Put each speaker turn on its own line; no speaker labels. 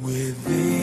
within.